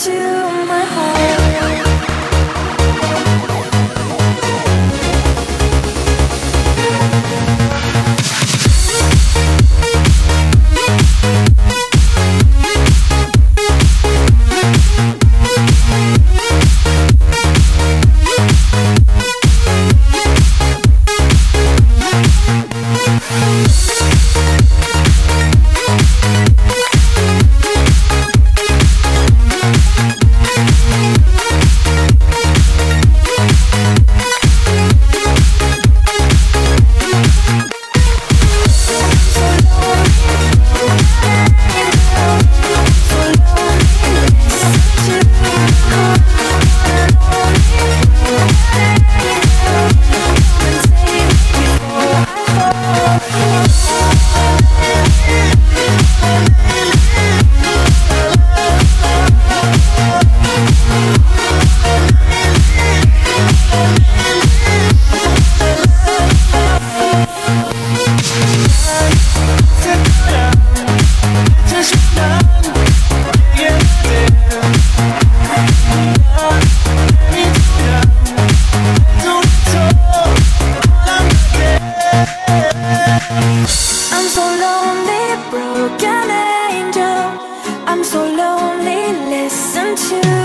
to I'm so lonely, broken angel. I'm so lonely, listen to